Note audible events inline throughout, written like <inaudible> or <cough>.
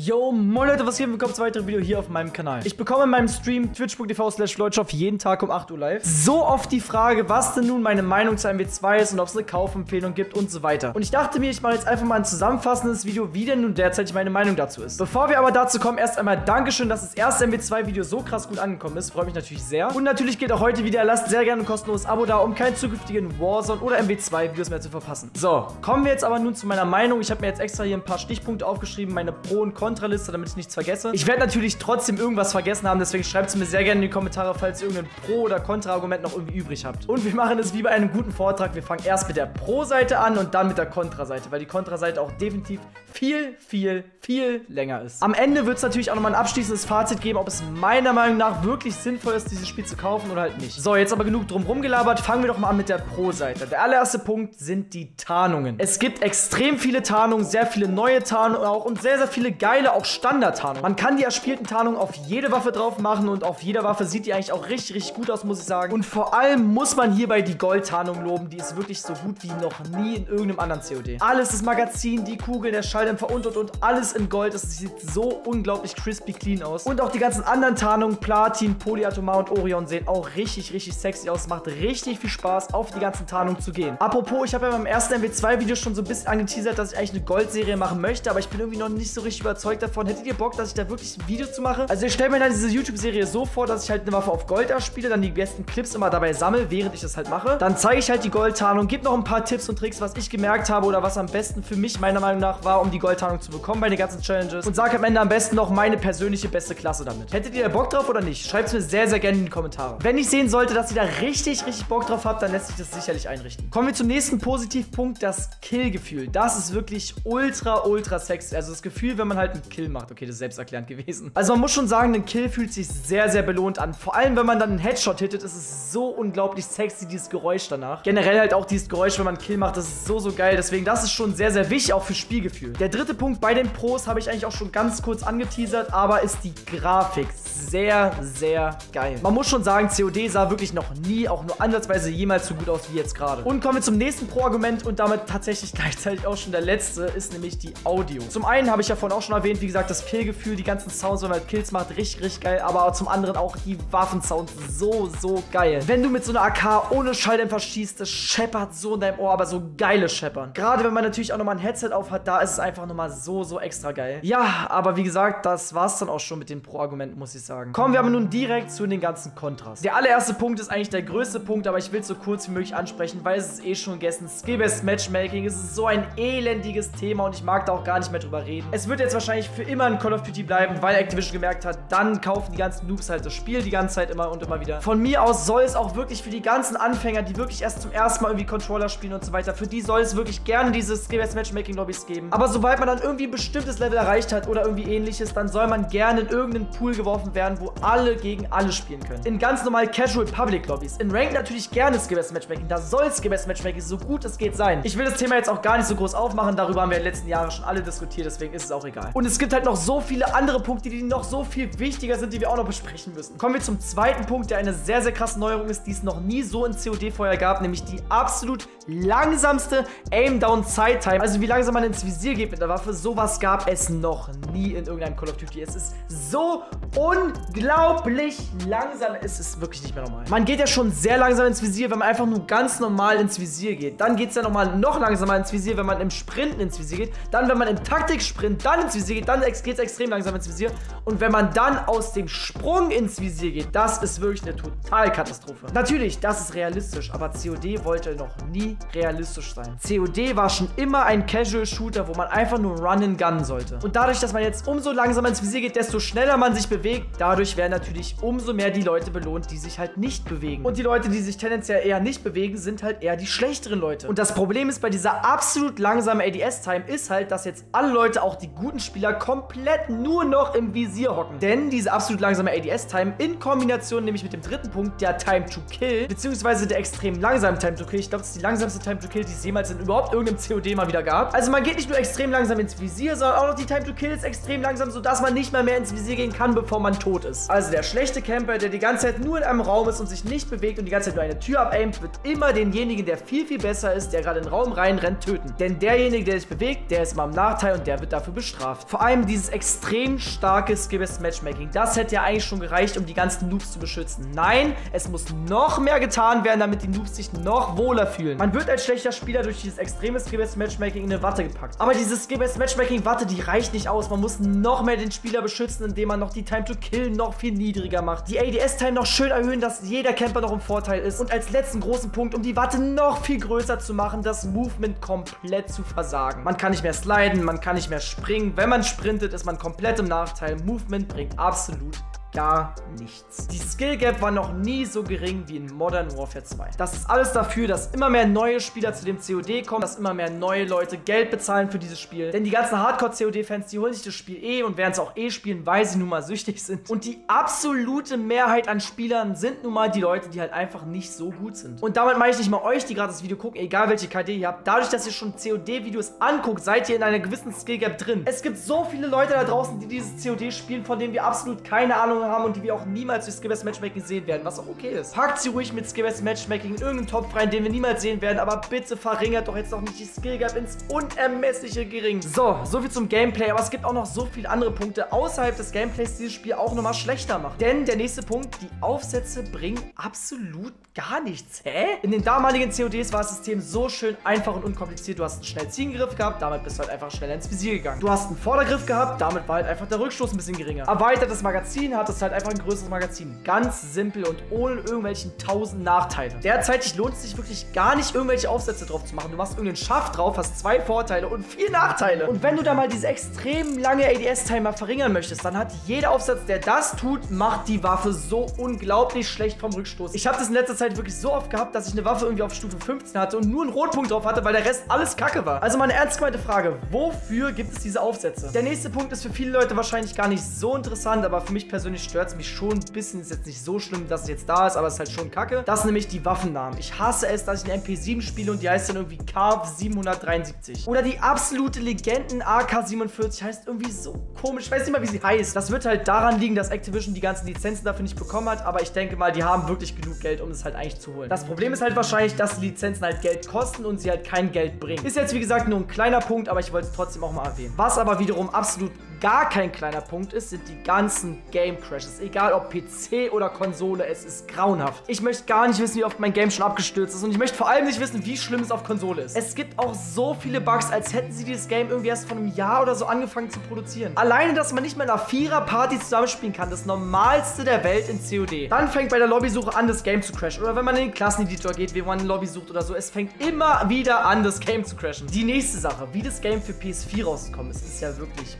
Yo, moin Leute, was geht? Willkommen zu einem weiteren Video hier auf meinem Kanal. Ich bekomme in meinem Stream twitch.tv slash jeden Tag um 8 Uhr live so oft die Frage, was denn nun meine Meinung zu MW2 ist und ob es eine Kaufempfehlung gibt und so weiter. Und ich dachte mir, ich mache jetzt einfach mal ein zusammenfassendes Video, wie denn nun derzeit meine Meinung dazu ist. Bevor wir aber dazu kommen, erst einmal Dankeschön, dass das erste MW2-Video so krass gut angekommen ist. Freut mich natürlich sehr. Und natürlich geht auch heute wieder, lasst sehr gerne ein kostenloses Abo da, um keinen zukünftigen Warzone oder MW2-Videos mehr zu verpassen. So, kommen wir jetzt aber nun zu meiner Meinung. Ich habe mir jetzt extra hier ein paar Stichpunkte aufgeschrieben, meine Pro- und Contra Kontraliste, damit ich nichts vergesse. Ich werde natürlich trotzdem irgendwas vergessen haben, deswegen schreibt es mir sehr gerne in die Kommentare, falls ihr irgendein Pro- oder Kontra-Argument noch irgendwie übrig habt. Und wir machen es wie bei einem guten Vortrag. Wir fangen erst mit der Pro-Seite an und dann mit der Kontra-Seite, weil die Kontra-Seite auch definitiv viel, viel, viel länger ist. Am Ende wird es natürlich auch nochmal ein abschließendes Fazit geben, ob es meiner Meinung nach wirklich sinnvoll ist, dieses Spiel zu kaufen oder halt nicht. So, jetzt aber genug drum rumgelabert. Fangen wir doch mal an mit der Pro-Seite. Der allererste Punkt sind die Tarnungen. Es gibt extrem viele Tarnungen, sehr viele neue Tarnungen auch und sehr, sehr viele geile geile auch Standard-Tarnung. Man kann die erspielten Tarnungen auf jede Waffe drauf machen und auf jeder Waffe sieht die eigentlich auch richtig, richtig gut aus, muss ich sagen. Und vor allem muss man hierbei die Gold-Tarnung loben. Die ist wirklich so gut wie noch nie in irgendeinem anderen COD. Alles, das Magazin, die Kugel, der Schalldämpfer und und und, alles in Gold. Das sieht so unglaublich crispy clean aus. Und auch die ganzen anderen Tarnungen, Platin, Polyatomar und Orion sehen auch richtig, richtig sexy aus. Macht richtig viel Spaß, auf die ganzen Tarnungen zu gehen. Apropos, ich habe ja beim ersten MW2-Video schon so ein bisschen angeteasert, dass ich eigentlich eine Goldserie machen möchte, aber ich bin irgendwie noch nicht so richtig überzeugt überzeugt davon. Hättet ihr Bock, dass ich da wirklich ein Video zu mache? Also ich stelle mir dann diese YouTube-Serie so vor, dass ich halt eine Waffe auf Gold erspiele, dann die besten Clips immer dabei sammle, während ich das halt mache. Dann zeige ich halt die Goldtarnung, gebe noch ein paar Tipps und Tricks, was ich gemerkt habe oder was am besten für mich meiner Meinung nach war, um die Goldtarnung zu bekommen bei den ganzen Challenges. Und sage am Ende am besten noch meine persönliche beste Klasse damit. Hättet ihr da Bock drauf oder nicht? Schreibt es mir sehr, sehr gerne in die Kommentare. Wenn ich sehen sollte, dass ihr da richtig, richtig Bock drauf habt, dann lässt sich das sicherlich einrichten. Kommen wir zum nächsten Positivpunkt, das Kill-Gefühl. Das ist wirklich ultra, ultra sexy. Also das Gefühl, wenn man halt einen Kill macht. Okay, das ist selbsterklärend gewesen. Also man muss schon sagen, ein Kill fühlt sich sehr, sehr belohnt an. Vor allem, wenn man dann einen Headshot hittet, ist es so unglaublich sexy, dieses Geräusch danach. Generell halt auch dieses Geräusch, wenn man einen Kill macht, das ist so, so geil. Deswegen, das ist schon sehr, sehr wichtig, auch für Spielgefühl. Der dritte Punkt bei den Pros habe ich eigentlich auch schon ganz kurz angeteasert, aber ist die Grafik. Sehr, sehr geil. Man muss schon sagen, COD sah wirklich noch nie, auch nur ansatzweise jemals so gut aus wie jetzt gerade. Und kommen wir zum nächsten Pro-Argument und damit tatsächlich <laughs> gleichzeitig auch schon der letzte, ist nämlich die Audio. Zum einen habe ich ja vorhin auch schon erwähnt, wie gesagt, das Killgefühl, die ganzen Sounds, wenn man halt Kills macht, richtig, richtig geil. Aber zum anderen auch die Waffensounds so, so geil. Wenn du mit so einer AK ohne Schalldämpfer schießt, das scheppert so in deinem Ohr, aber so geile Scheppern. Gerade wenn man natürlich auch nochmal ein Headset auf hat, da ist es einfach nochmal so, so extra geil. Ja, aber wie gesagt, das war es dann auch schon mit den Pro-Argumenten, muss ich sagen. Kommen wir aber nun direkt zu den ganzen Kontras. Der allererste Punkt ist eigentlich der größte Punkt, aber ich will es so kurz wie möglich ansprechen, weil es ist eh schon gegessen. Skill-Best Matchmaking, es ist so ein elendiges Thema und ich mag da auch gar nicht mehr drüber reden. Es wird jetzt wahrscheinlich für immer ein Call of Duty bleiben, weil Activision gemerkt hat, dann kaufen die ganzen Noobs halt das Spiel die ganze Zeit immer und immer wieder. Von mir aus soll es auch wirklich für die ganzen Anfänger, die wirklich erst zum ersten Mal irgendwie Controller spielen und so weiter, für die soll es wirklich gerne diese Skill-Based Matchmaking-Lobbys geben. Aber sobald man dann irgendwie ein bestimmtes Level erreicht hat oder irgendwie ähnliches, dann soll man gerne in irgendeinen Pool geworfen werden, wo alle gegen alle spielen können. In ganz normal Casual Public Lobbys. In Rank natürlich gerne Skill-Based Matchmaking. Da soll Skill-Based Matchmaking so gut es geht sein. Ich will das Thema jetzt auch gar nicht so groß aufmachen. Darüber haben wir in den letzten Jahren schon alle diskutiert, deswegen ist es auch egal. Und es gibt halt noch so viele andere Punkte, die noch so viel wichtiger sind, die wir auch noch besprechen müssen. Kommen wir zum zweiten Punkt, der eine sehr, sehr krasse Neuerung ist, die es noch nie so in COD vorher gab, nämlich die absolut langsamste Aim-Down-Side-Time. Also wie langsam man ins Visier geht mit der Waffe, sowas gab es noch nie in irgendeinem Call of Duty. Es ist so unglaublich langsam. Es ist wirklich nicht mehr normal. Man geht ja schon sehr langsam ins Visier, wenn man einfach nur ganz normal ins Visier geht. Dann geht es ja nochmal noch langsamer ins Visier, wenn man im Sprinten ins Visier geht. Dann, wenn man im Taktik-Sprint dann ins Visier geht, dann geht es extrem langsam ins Visier. Und wenn man dann aus dem Sprung ins Visier geht, das ist wirklich eine Totalkatastrophe. Natürlich, das ist realistisch, aber COD wollte noch nie realistisch sein. COD war schon immer ein Casual-Shooter, wo man einfach nur Run and Gun sollte. Und dadurch, dass man jetzt umso langsamer ins Visier geht, desto schneller man sich bewegt, dadurch werden natürlich umso mehr die Leute belohnt, die sich halt nicht bewegen. Und die Leute, die sich tendenziell eher nicht bewegen, sind halt eher die schlechteren Leute. Und das Problem ist bei dieser absolut langsamen ADS-Time ist halt, dass jetzt alle Leute, auch die guten Spieler, komplett nur noch im Visier hocken. Denn diese absolut langsame ADS-Time in Kombination nämlich mit dem dritten Punkt, der Time to Kill, beziehungsweise der extrem langsamen Time to Kill, ich glaube, das ist die langsamste Time to Kill, die es jemals in überhaupt irgendeinem COD mal wieder gab. Also man geht nicht nur extrem langsam ins Visier, sondern auch noch die Time to Kill ist extrem langsam, sodass man nicht mal mehr ins Visier gehen kann, bevor man tot ist. Also der schlechte Camper, der die ganze Zeit nur in einem Raum ist und sich nicht bewegt und die ganze Zeit nur eine Tür abaimt, wird immer denjenigen, der viel, viel besser ist, der gerade in den Raum reinrennt, töten. Denn derjenige, der sich bewegt, der ist immer im Nachteil und der wird dafür bestraft. Vor allem dieses extrem starke Skill-Based Matchmaking, das hätte ja eigentlich schon gereicht, um die ganzen Noobs zu beschützen. Nein, es muss noch mehr getan werden, damit die Noobs sich noch wohler fühlen. Man wird als schlechter Spieler durch dieses extreme Skill-Based Matchmaking in eine Watte gepackt. Aber dieses Skill-Based Matchmaking-Watte, die reicht nicht aus. Man muss noch mehr den Spieler beschützen, indem man noch die Time to Kill noch viel niedriger macht. Die ADS-Time noch schön erhöhen, dass jeder Camper noch im Vorteil ist. Und als letzten großen Punkt, um die Watte noch viel größer zu machen, das Movement komplett zu versagen. Man kann nicht mehr sliden, man kann nicht mehr springen. Wenn man sprintet, ist man komplett im Nachteil. Movement bringt absolut gar nichts. Die Skill Gap war noch nie so gering wie in Modern Warfare 2. Das ist alles dafür, dass immer mehr neue Spieler zu dem COD kommen, dass immer mehr neue Leute Geld bezahlen für dieses Spiel. Denn die ganzen Hardcore-COD-Fans, die holen sich das Spiel eh und werden es auch eh spielen, weil sie nun mal süchtig sind. Und die absolute Mehrheit an Spielern sind nun mal die Leute, die halt einfach nicht so gut sind. Und damit meine ich nicht mal euch, die gerade das Video gucken, egal welche KD ihr habt. Dadurch, dass ihr schon COD-Videos anguckt, seid ihr in einer gewissen Skill Gap drin. Es gibt so viele Leute da draußen, die dieses COD spielen, von denen wir absolut keine Ahnung haben und die wir auch niemals durch Skill-Based Matchmaking sehen werden, was auch okay ist. Packt sie ruhig mit Skill-Based Matchmaking in irgendeinen Topf rein, den wir niemals sehen werden, aber bitte verringert doch jetzt noch nicht die Skill Gap ins unermessliche gering. So, soviel zum Gameplay, aber es gibt auch noch so viele andere Punkte außerhalb des Gameplays, die dieses Spiel auch nochmal schlechter macht. Denn der nächste Punkt, die Aufsätze bringen absolut gar nichts. Hä? In den damaligen CODs war das System so schön einfach und unkompliziert. Du hast einen schnell Ziehengriff gehabt, damit bist du halt einfach schneller ins Visier gegangen. Du hast einen Vordergriff gehabt, damit war halt einfach der Rückstoß ein bisschen geringer. Erweitertes Magazin hat es halt einfach ein größeres Magazin. Ganz simpel und ohne irgendwelchen tausend Nachteile. Derzeitig lohnt es sich wirklich gar nicht, irgendwelche Aufsätze drauf zu machen. Du machst irgendeinen Schaft drauf, hast zwei Vorteile und vier Nachteile. Und wenn du da mal diese extrem lange ADS-Timer verringern möchtest, dann hat jeder Aufsatz, der das tut, macht die Waffe so unglaublich schlecht vom Rückstoß. Ich habe das in letzter Zeit wirklich so oft gehabt, dass ich eine Waffe irgendwie auf Stufe 15 hatte und nur einen Rotpunkt drauf hatte, weil der Rest alles kacke war. Also meine ernst gemeinte Frage, wofür gibt es diese Aufsätze? Der nächste Punkt ist für viele Leute wahrscheinlich gar nicht so interessant, aber für mich persönlich stört es mich schon ein bisschen. Ist jetzt nicht so schlimm, dass es jetzt da ist, aber es ist halt schon kacke. Das sind nämlich die Waffennamen. Ich hasse es, dass ich eine MP7 spiele und die heißt dann irgendwie Carv 773. Oder die absolute Legenden AK-47 heißt irgendwie so komisch. Ich weiß nicht mal, wie sie heißt. Das wird halt daran liegen, dass Activision die ganzen Lizenzen dafür nicht bekommen hat, aber ich denke mal, die haben wirklich genug Geld, um es halt eigentlich zu holen. Das Problem ist halt wahrscheinlich, dass die Lizenzen halt Geld kosten und sie halt kein Geld bringen. Ist jetzt, wie gesagt, nur ein kleiner Punkt, aber ich wollte es trotzdem auch mal erwähnen. Was aber wiederum absolut gar kein kleiner Punkt ist, sind die ganzen Game Crashes. Egal ob PC oder Konsole, es ist grauenhaft. Ich möchte gar nicht wissen, wie oft mein Game schon abgestürzt ist und ich möchte vor allem nicht wissen, wie schlimm es auf Konsole ist. Es gibt auch so viele Bugs, als hätten sie dieses Game irgendwie erst vor einem Jahr oder so angefangen zu produzieren. Alleine, dass man nicht mehr in einer Vierer-Party zusammenspielen kann, das Normalste der Welt in COD. Dann fängt bei der Lobbysuche an, das Game zu crashen. Oder wenn man in den Klasseneditor geht, wie man eine Lobby sucht oder so, es fängt immer wieder an, das Game zu crashen. Die nächste Sache, wie das Game für PS4 rausgekommen ist, ist ja wirklich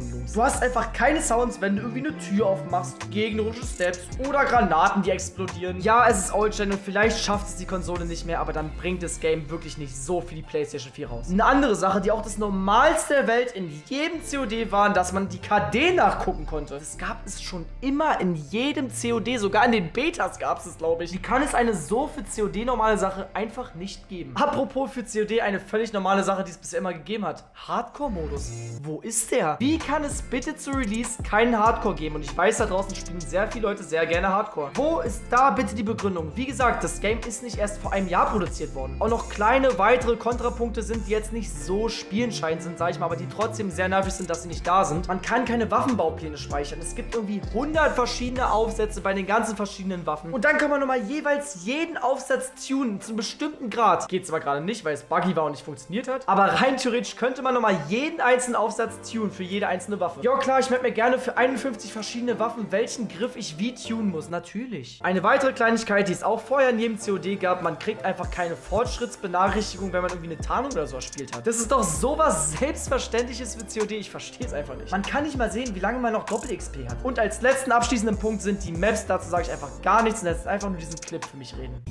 bodenlos. Du hast einfach keine Sounds, wenn du irgendwie eine Tür aufmachst, gegnerische Steps oder Granaten, die explodieren. Ja, es ist Old Gen und vielleicht schafft es die Konsole nicht mehr, aber dann bringt das Game wirklich nicht so für die PlayStation 4 raus. Eine andere Sache, die auch das Normalste der Welt in jedem COD war, dass man die KD nachgucken konnte. Das gab es schon immer in jedem COD, sogar in den Betas gab es es, glaube ich. Wie kann es eine so für COD normale Sache einfach nicht geben? Apropos für COD eine völlig normale Sache, die es bisher immer gegeben hat. Hardcore-Modus. Wo ist der? Wie kann es bitte zu Release keinen Hardcore geben? Und ich weiß, da draußen spielen sehr viele Leute sehr gerne Hardcore. Wo ist da bitte die Begründung? Wie gesagt, das Game ist nicht erst vor einem Jahr produziert worden. Auch noch kleine weitere Kontrapunkte sind, die jetzt nicht so spielenschein sind, sage ich mal, aber die trotzdem sehr nervig sind, dass sie nicht da sind. Man kann keine Waffenbaupläne speichern. Es gibt irgendwie 100 verschiedene Aufsätze bei den ganzen verschiedenen Waffen. Und dann kann man nochmal jeweils jeden Aufsatz tunen zu einem bestimmten Grad. Geht zwar gerade nicht, weil es buggy war und nicht funktioniert hat, aber rein theoretisch könnte man nochmal jeden einzelnen Aufsatz tunen für jede einzelne Waffe. Ja klar, ich merke mir gerne für 51 verschiedene Waffen, welchen Griff ich wie tunen muss. Natürlich. Eine weitere Kleinigkeit, die es auch vorher in jedem COD gab, man kriegt einfach keine Fortschrittsbenachrichtigung, wenn man irgendwie eine Tarnung oder so erspielt hat. Das ist doch sowas Selbstverständliches für COD. Ich verstehe es einfach nicht. Man kann nicht mal sehen, wie lange man noch Doppel-XP hat. Und als letzten abschließenden Punkt sind die Maps. Dazu sage ich einfach gar nichts und lässt einfach nur diesen Clip für mich reden.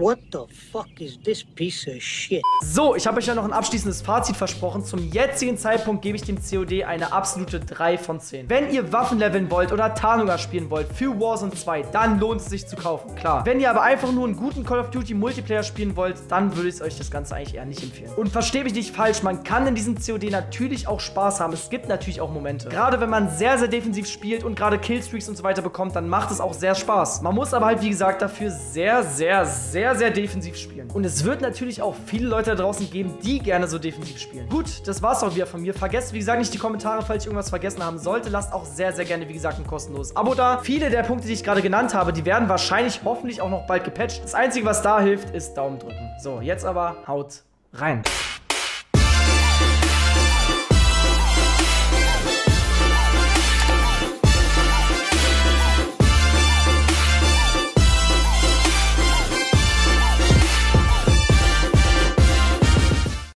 What the fuck is this piece of shit? So, ich habe euch ja noch ein abschließendes Fazit versprochen. Zum jetzigen Zeitpunkt gebe ich dem COD eine absolute 3 von 10. Wenn ihr Waffen leveln wollt oder Tarnunga spielen wollt für Warzone 2, dann lohnt es sich zu kaufen, klar. Wenn ihr aber einfach nur einen guten Call of Duty Multiplayer spielen wollt, dann würde ich euch das Ganze eigentlich eher nicht empfehlen. Und verstehe mich nicht falsch, man kann in diesem COD natürlich auch Spaß haben. Es gibt natürlich auch Momente. Gerade wenn man sehr, sehr defensiv spielt und gerade Killstreaks und so weiter bekommt, dann macht es auch sehr Spaß. Man muss aber halt, wie gesagt, dafür sehr, sehr, sehr, sehr defensiv spielen. Und es wird natürlich auch viele Leute da draußen geben, die gerne so defensiv spielen. Gut, das war's auch wieder von mir. Vergesst, wie gesagt, nicht die Kommentare, falls ich irgendwas vergessen haben sollte. Lasst auch sehr, sehr gerne, wie gesagt, ein kostenloses Abo da. Viele der Punkte, die ich gerade genannt habe, die werden wahrscheinlich hoffentlich auch noch bald gepatcht. Das Einzige, was da hilft, ist Daumen drücken. So, jetzt aber haut rein.